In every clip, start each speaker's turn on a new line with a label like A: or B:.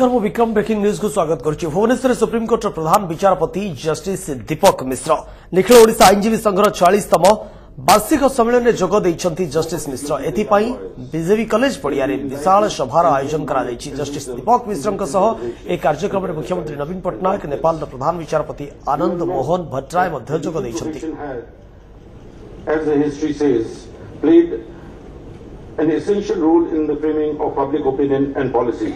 A: ନମସ୍କାର ମୁଁ ବିକ୍ରମ ବ୍ରେକିଂ ନ୍ୟୁଜକୁ ସ୍ୱାଗତ କରୁଛି ଭୁବନେଶ୍ୱରରେ ସୁପ୍ରିମକୋର୍ଟର ପ୍ରଧାନ ବିଚାରପତି ଜଷ୍ଟିସ୍ ଦୀପକ ମିଶ୍ର ନିଖିଳ ଓଡ଼ିଶା ଆଇନଜୀବୀ ସଂଘର ଛୟାଳିଶତମ ବାର୍ଷିକ ସମ୍ମିଳନୀରେ ଯୋଗ ଦେଇଛନ୍ତି ଜଷ୍ଟିସ୍ ମିଶ୍ର ଏଥିପାଇଁ ବିଜେପି କଲେଜ ପଡ଼ିଆରେ ବିଶାଳ ସଭାର ଆୟୋଜନ କରାଯାଇଛି ଜଷ୍ଟିସ୍ ଦୀପକ ମିଶ୍ରଙ୍କ ସହ ଏହି କାର୍ଯ୍ୟକ୍ରମରେ ମୁଖ୍ୟମନ୍ତ୍ରୀ ନବୀନ ପଟ୍ଟନାୟକ ନେପାଳର ପ୍ରଧାନ ବିଚାରପତି ଆନନ୍ଦ ମୋହନ ଭଟ୍ଟରାୟ ମଧ୍ୟ ଯୋଗ ଦେଇଛନ୍ତି
B: has, as the history says, played an essential role in the framing of public opinion and policy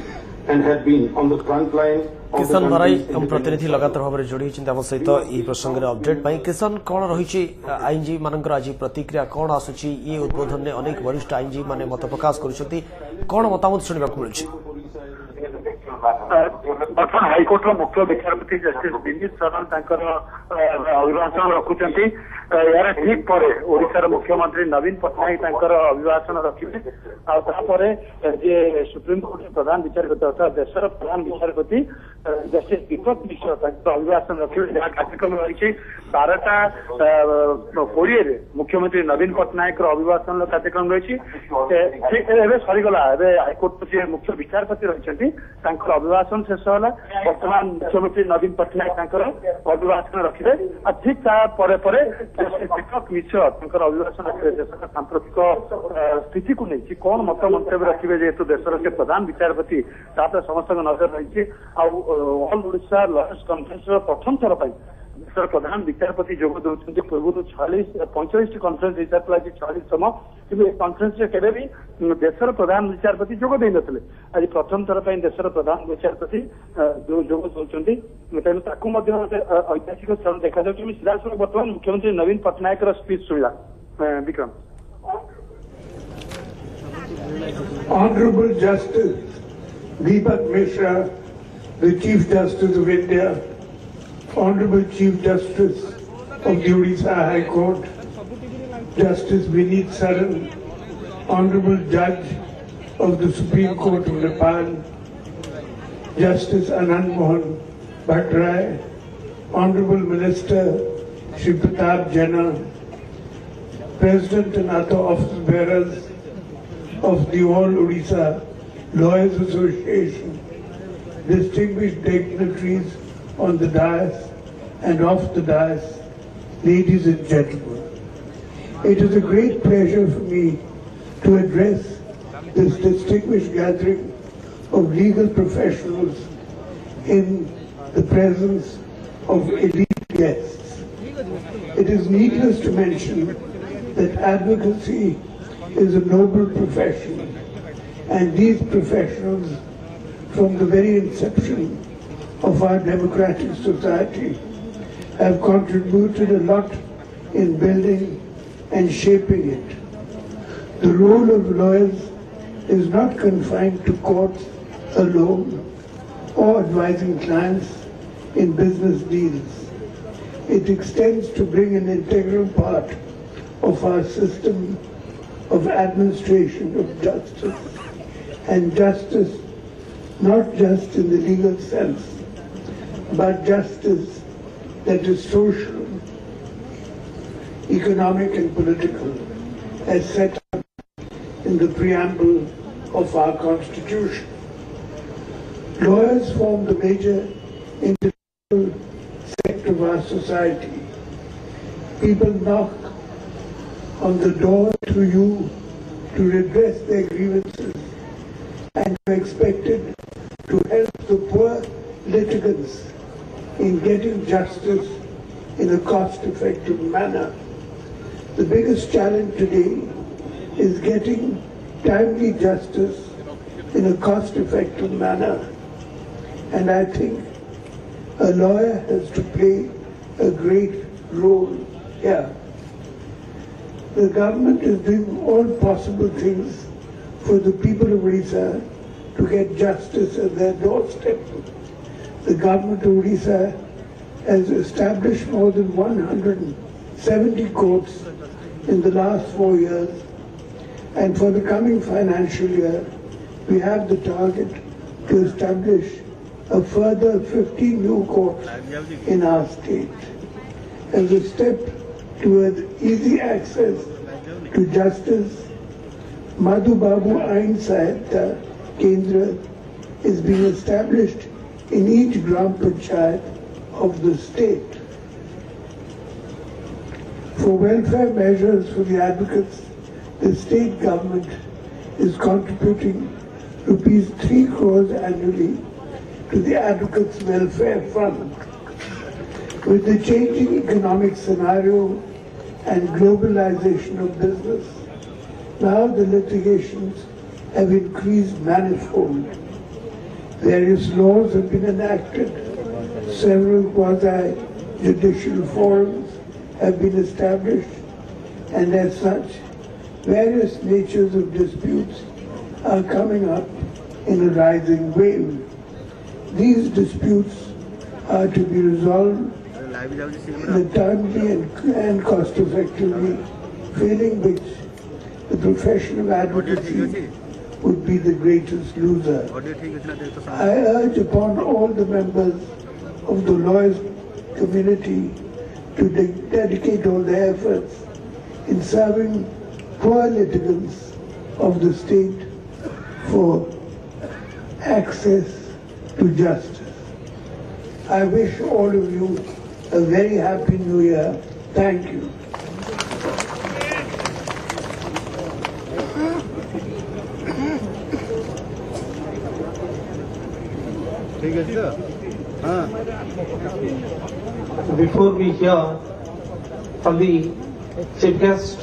B: কিষান ধারাই প্রতিনিধি লগাতার ভাবে যোড়ি হয়েছেন আমার সহ
A: এই প্রসঙ্গে
B: অপডেট
A: পাই কিষান
B: কণ
A: রয়েছে আইনজীবী মান আজ প্রতিক্রিয়া কণ আসুচি ইয়ে উদ্বোধনে অনেক বরিষ্ঠ আইনজীবী মানে মত প্রকাশ করছেন কণ মতামত শুণবাকে মিলছে ଉଦ୍ବୋଧନରେ ଅନେକ ବରିଷ୍ଠ ଆଇନଜୀବୀ ମାନେ ମତ ପ୍ରକାଶ କରୁଛନ୍ତି କ'ଣ ମତାମତ ଶୁଣିବାକୁ ମିଳୁଛି
C: ବର୍ତ୍ତମାନ ହାଇକୋର୍ଟର ମୁଖ୍ୟ ବିଚାରପତି ଜଷ୍ଟିସ୍ ବିନୀତ ଶରଣ ତାଙ୍କର ଅ, ଅଭିଭାଷଣ ରଖୁଛନ୍ତି ଅ, ଏହାର ଠିକ ପରେ ଓଡ଼ିଶାର ମୁଖ୍ୟମନ୍ତ୍ରୀ ନବୀନ ପଟ୍ଟନାୟକ ତାଙ୍କର ଅଭିଭାଷଣ ରଖିବେ ଆଉ ତାପରେ ଅ, ଯିଏ ସୁପ୍ରିମକୋର୍ଟର ପ୍ରଧାନ ବିଚାରପତି ଅର୍ଥାତ୍ ଦେଶର ପ୍ରଧାନ ବିଚାରପତି ଅ, ଜଷ୍ଟିସ୍ ଦୀପକ ମିଶ୍ର ତାଙ୍କର ଅଭିଭାଷଣ ରଖିବେ ଯାହା କାର୍ଯ୍ୟକ୍ରମ ରହିଛି ବାରଟା ଅ, କୋଡ଼ିଏରେ ମୁଖ୍ୟମନ୍ତ୍ରୀ ନବୀନ ପଟ୍ଟନାୟକର ଅଭିଭାଷଣର କାର୍ଯ୍ୟକ୍ରମ ରହିଛି ଏ- ଠିକ ଏବେ ସରିଗଲା ଏବେ ହାଇକୋର୍ଟର ଯିଏ ମୁଖ୍ୟ ବିଚାରପତି ରହିଛନ୍ତି ତାଙ୍କର ଅଭିଭାଷଣ ଶେଷ ହେଲା। ବର୍ତ୍ତମାନ ମୁଖ୍ୟମନ୍ତ୍ରୀ ନବୀନ ପଟ୍ଟନାୟକ ତାଙ୍କର ଅଭିଭାଷଣ ରଖିବେ। ଆଉ ଠିକ ତା ପରେ ପରେ ଦୀପକ ମିଶ୍ର ତାଙ୍କର ଅଭିଭାଷଣ ରଖିବେ। ଦେଶର ସାମ୍ପ୍ରତିକ ସ୍ଥିତିକୁ ନେଇକି କଣ ମତ ମନ୍ତବ୍ୟ ରଖିବେ ଯେହେତୁ ଦେଶର ସେ ପ୍ରଧାନ ବିଚାରପତି ତାପରେ ସମସ୍ତଙ୍କ ନଜର ରହିଛି। ଆଉ ଅଲ୍ ଓଡ଼ିଶା ଲୟର୍ସ କନଫରେନ୍ସର ପ୍ରଥମ ଥର ପାଇଁ ଦେଶର ପ୍ରଧାନ ବିଚାରପତି ଯୋଗ ଦେଉଛନ୍ତି ପୂର୍ବରୁ ଛୟାଳିଶ ପଇଁଚାଳିଶଟି କନଫରେନ୍ସ ହେଇସାରିଥିଲା ଆଜି ଛୟାଳିଶତମ କିନ୍ତୁ ଏ କନଫରେନ୍ସରେ କେବେ ବି ଉଁ, ଦେଶର ପ୍ରଧାନ ବିଚାରପତି ଯୋଗ ଦେଇନଥିଲେ ଆଜି ପ୍ରଥମ ଥର ପାଇଁ ଦେଶର ପ୍ରଧାନ ବିଚାରପତି ଅ, ଯୋ- ଯୋଗ ଦେଉଛନ୍ତି ତେଣୁ ତାକୁ ମଧ୍ୟ ଗୋଟେ ଅ, ଐତିହାସିକ ସ୍ଥଳ ଦେଖାଯାଉଛି ଆମେ ସିଧାସଳଖ ବର୍ତ୍ତମାନ ମୁଖ୍ୟମନ୍ତ୍ରୀ ନବୀନ ପଟ୍ଟନାୟକର ସ୍ପିଚ୍ ଶୁଣିଲା ଅ, Bikram
D: Honorable Justice Deepak Mishra, the Chief Justice of India, Honorable Chief Justice of the Odisha High Court, Justice Vineet Saran, Honorable Judge of the Supreme Court of Nepal, Justice Anand Mohan Bhattarai, Honorable Minister Shri Pratap Jena, President and other office bearers of the All Odisha Lawyers Association, distinguished dignitaries on the dais and off the dais, ladies and gentlemen. It is a great pleasure for me to address this distinguished gathering of legal professionals in the presence of elite guests. It is needless to mention that advocacy is a noble profession and these professionals from the very inception of our democratic society have contributed a lot in building and shaping it. The role of lawyers is not confined to courts alone or advising clients in business deals. It extends to bring an integral part of our system of administration of justice. And justice, not just in the legal sense, but justice that is social, economic and political, as set out in the preamble of our Constitution. Lawyers form the major intellectual sector of our society. People knock on the door to you to redress their grievances and are expected to help the poor litigants in getting justice in a cost-effective manner. The biggest challenge today is getting timely justice in a cost-effective manner. And I think a lawyer has to play a great role here. The government is doing all possible things for the people of Odisha to get justice at their doorstep. The government of Odisha has established more than 170 courts in the last four years. And for the coming financial year, we have the target to establish a further 15 new courts in our state. As a step towards easy access to justice, Madhu Babu Ain Sahita Kendra is being established in each Gram Panchayat of the state. For welfare measures for the advocates, the state government is contributing rupees 3 crores annually to the advocates welfare fund. With the changing economic scenario and globalization of business, now the litigations have increased manifold. Various laws have been enacted. Several quasi-judicial forums have been established. And as such, various natures of disputes are coming up in a rising wave. These disputes are to be resolved in a timely and, cost-effectively, failing which the profession of advocacy would be the greatest loser. I urge upon all the members of the lawyers community to de- dedicate all their efforts in serving poor litigants of the state for access to justice. I wish all of you a very happy new year. Thank you.
E: ঠিক আছে তো হ্যাঁ
F: before we hear from the chief guest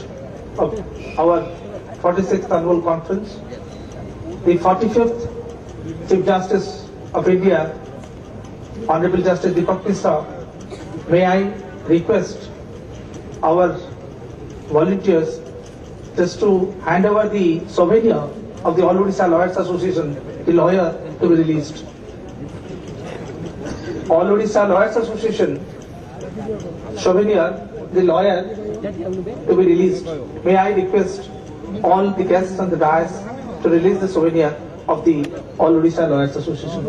F: of our 46th annual conference, the 45th Chief Justice of India, Honorable Justice Deepak Misra, may I request our volunteers just to hand over the souvenir of the All Odisha Lawyers Association, the lawyer to be released. All Odisha Lawyers Association souvenir, the lawyer to be released. May I request all the guests on the dais to release the souvenir of the All Odisha Lawyers Association.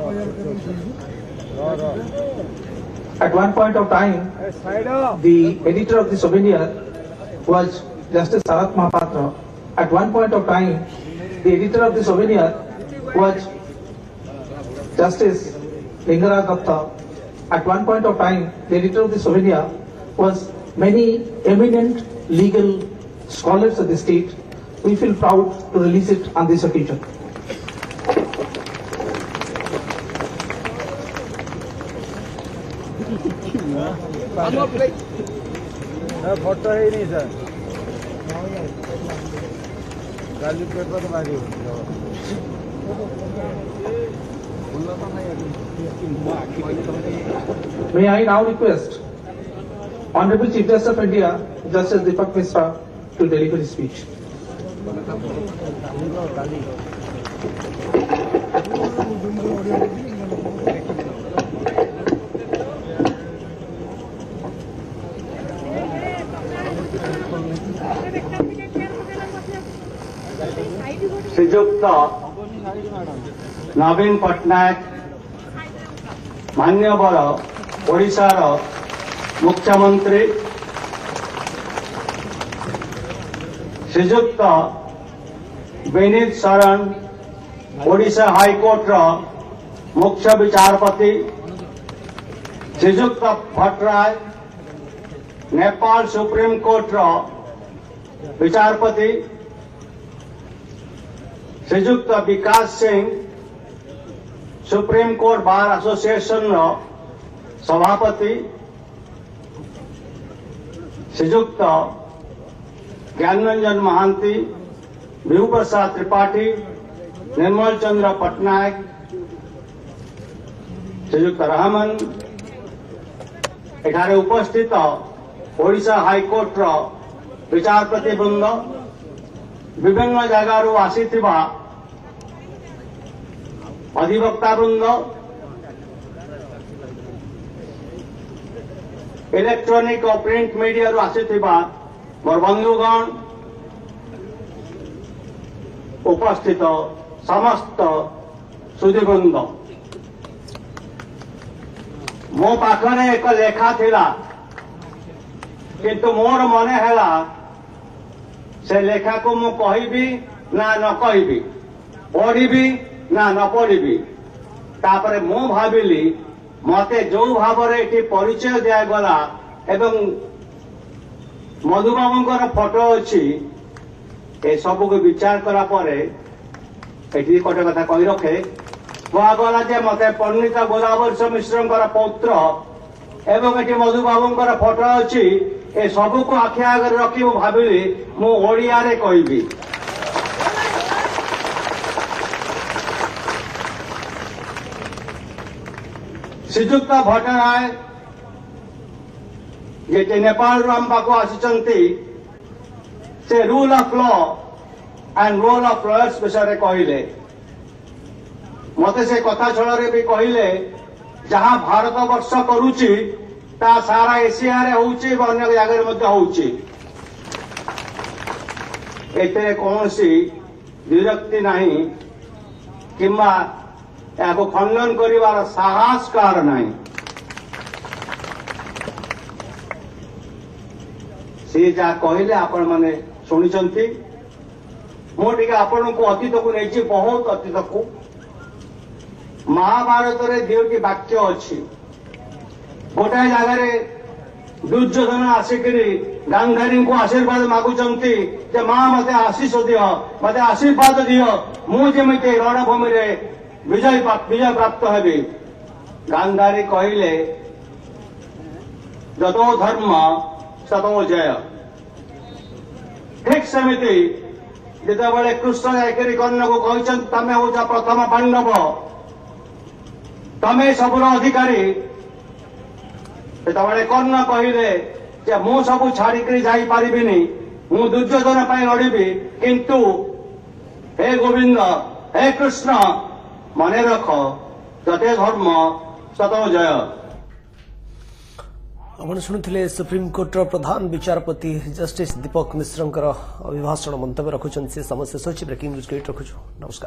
F: At one point of time, the editor of the souvenir was Justice Sarat Mahapatra. At one point of time, the editor of the souvenir was Justice Lingaraj Datta at one point of time, the editor of the souvenir was many eminent legal scholars of the state. We feel proud to release it on this occasion. May I now request Honorable Chief Justice of India, Justice Deepak Mishra, to deliver his speech.
G: श्रीजुक्त ନବୀନ ପଟ୍ଟନାୟକ ମାନ୍ୟବର ଓଡ଼ିଶାର ମୁଖ୍ୟମନ୍ତ୍ରୀ ଶ୍ରୀଯୁକ୍ତ ବିନୀତ ଶରଣ ଓଡ଼ିଶା ହାଇକୋର୍ଟର ମୁଖ୍ୟ ବିଚାରପତି ଶ୍ରୀଯୁକ୍ତ ଭଟ୍ଟରାୟ ନେପାଳ ସୁପ୍ରିମକୋର୍ଟର ବିଚାରପତି ଶ୍ରୀଯୁକ୍ତ ବିକାଶ Singh supreme bar bar association सभापति श्रीजुक्त ज्ञानरंजन महांति विभु प्रसाद त्रिपाठी, निर्मल चंद्र पटनायक श्रीजुक्त रहमन, एठारे उपस्थित ओडा हाइकोर्टर विचारपति वृंद विभिन्न जगार आसी ବୃନ୍ଦ ଇଲେକ୍ଟ୍ରୋନିକ ଓ ପ୍ରିଣ୍ଟ ମିଡିଆରୁ ଆସିଥିବା ମୋର ବନ୍ଧୁଗଣ ଉପସ୍ଥିତ ସମସ୍ତ ସୁଧୀବୃନ୍ଦ ମୋ ପାଖରେ ଏକ ଲେଖା ଥିଲା କିନ୍ତୁ ମୋର ମନେ ହେଲା ସେ ଲେଖାକୁ ମୁଁ କହିବି ନା ନ କହିବି ପଢିବି ନା ନ ପଢିବି ତାପରେ ମୁଁ ଭାବିଲି ମତେ ଯୋଉ ଭାବରେ ଏଠି ପରିଚୟ ଦିଆଗଲା ଏବଂ ମଧୁବାବୁଙ୍କର ଫଟୋ ଅଛି ଏସବୁକୁ ବିଚାର କଲା ପରେ ଏଠି ଗୋଟେ କଥା କହି ରଖେ କୁହାଗଲା ଯେ ମତେ ପଣ୍ଡିତ ଗୋଲାବର୍ଷ ମିଶ୍ରଙ୍କର ପୌତ୍ର ଏବଂ ଏଠି ମଧୁବାବୁଙ୍କର ଫଟୋ ଅଛି ଏ ସବୁକୁ ଆଖି ଆଗରେ ରଖି ମୁଁ ଭାବିଲି ମୁଁ ଓଡ଼ିଆରେ କହିବି ଶ୍ରୀଯୁକ୍ତ ଭଟ୍ଟରାୟ ଯିଏକି ନେପାଳରୁ ଆମ ପାଖକୁ ଆସିଛନ୍ତି ସେ rule of law and role of lawyers ବିଷୟରେ କହିଲେ ମତେ ସେ କଥା ଛଳରେ ବି କହିଲେ ଯାହା ଭାରତ ବର୍ଷ କରୁଛି ତାହା ସାରା ଏସିଆରେ ହଉଛି ଏବଂ ଅନ୍ୟ ଜାଗାରେ ମଧ୍ୟ ହଉଛି ଏଥିରେ କୌଣସି ବିରକ୍ତି ନାହିଁ କିମ୍ବା ଏହାକୁ ଖଣ୍ଡନ କରିବାର ସାହସ କାହାର ନାହିଁ ସେ ଯାହା କହିଲେ ଆପଣମାନେ ଶୁଣିଛନ୍ତି ମୁଁ ଟିକେ ଆପଣଙ୍କୁ ଅତୀତକୁ ନେଇଛି ବହୁତ ଅତୀତକୁ ମହାଭାରତରେ ଦୁଇଟି ବାକ୍ୟ ଅଛି ଗୋଟାଏ ଜାଗାରେ ଦୁର୍ଯ୍ୟୋଧନ ଆସିକିରି ଗାନ୍ଧାରୀଙ୍କୁ ଆଶୀର୍ବାଦ ମାଗୁଛନ୍ତି ଯେ ମା ମତେ ଆଶିଷ ଦିଅ ମତେ ଆଶୀର୍ବାଦ ଦିଅ ମୁଁ ଯେମିତି ରଣଭୂମିରେ ବିଜୟ ପ୍ରା- ବିଜୟ ପ୍ରାପ୍ତ ହେବି ଗାନ୍ଧାରୀ କହିଲେ ଯଦୋ ଧର୍ମ ସଦୋ ଜୟ ଠିକ ସେମିତି ଯେତେବେଳେ କୃଷ୍ଣ ଯାଇକରି କର୍ଣ୍ଣକୁ କହିଛନ୍ତି ତମେ ହଉଛ ପ୍ରଥମ ପାଣ୍ଡବ ତମେ ସବୁର ଅଧିକାରୀ ସେତେବେଳେ କର୍ଣ୍ଣ କହିଲେ ଯେ ମୁଁ ସବୁ ଛାଡିକରି ଯାଇପାରିବିନି ମୁଁ ଦୁର୍ଯ୍ୟୋଧନ ପାଇଁ ଲଢିବି କିନ୍ତୁ ହେ ଗୋବିନ୍ଦ ହେ କୃଷ୍ଣ ମନେ ରଖ ଯତେ ଧର୍ମ ସତ ଜୟ
A: ଆପଣ ଶୁଣିଥିଲେ ସୁପ୍ରିମକୋର୍ଟର ପ୍ରଧାନ ବିଚାରପତି ଜଷ୍ଟିସ୍ ଦୀପକ ମିଶ୍ରଙ୍କର ଅଭିଭାଷଣ ମନ୍ତବ୍ୟ ରଖୁଛନ୍ତି ସେ ସମସ୍ତେ ସଚିବ ବ୍ରେକିଂ ନ୍ୟୁଜ୍ ଗେଟ୍ ରଖୁଛୁ ନମସ୍କାର